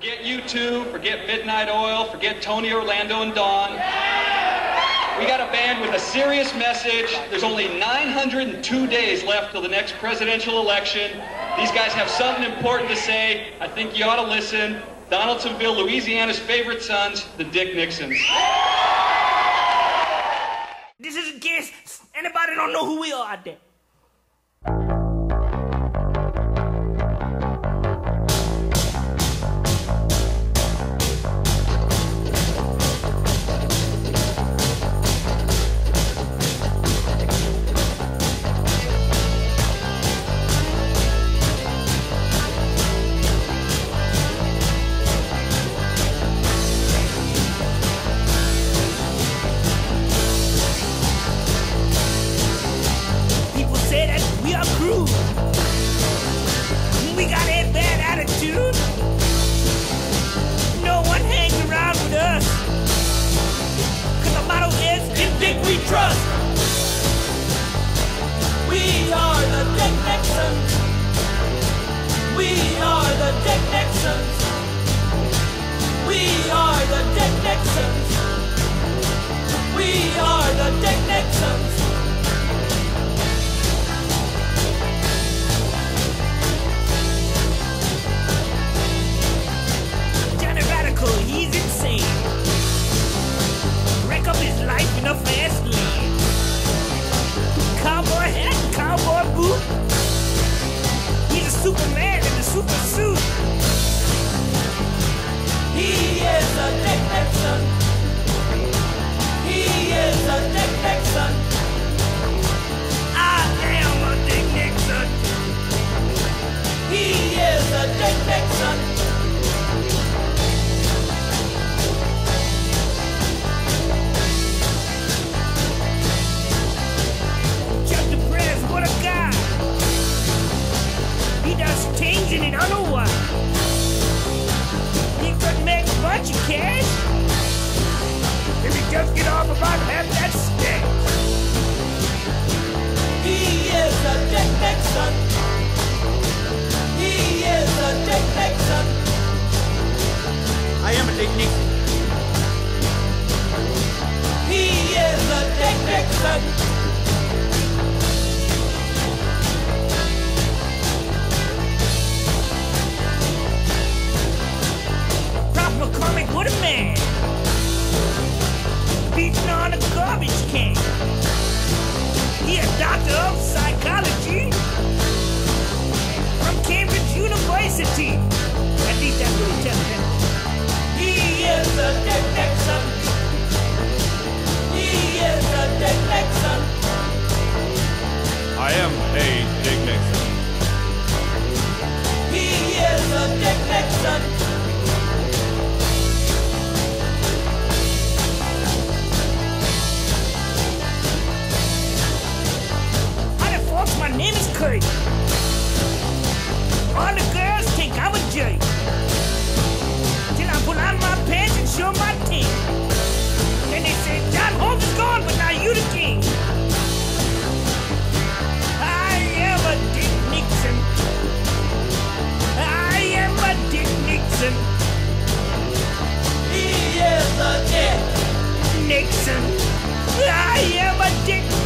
Forget U2. forget Midnight Oil, forget Tony Orlando and Dawn. We got a band with a serious message. There's only 902 days left till the next presidential election. These guys have something important to say. I think you ought to listen. Donaldsonville, Louisiana's favorite sons, the Dick Nixons. This is a guest. anybody don't know who we are out there. trust. Richard Dick technique. He is a technique. I am a Dick Nixon. He is a Dick Nixon. Nixon. I am addicted.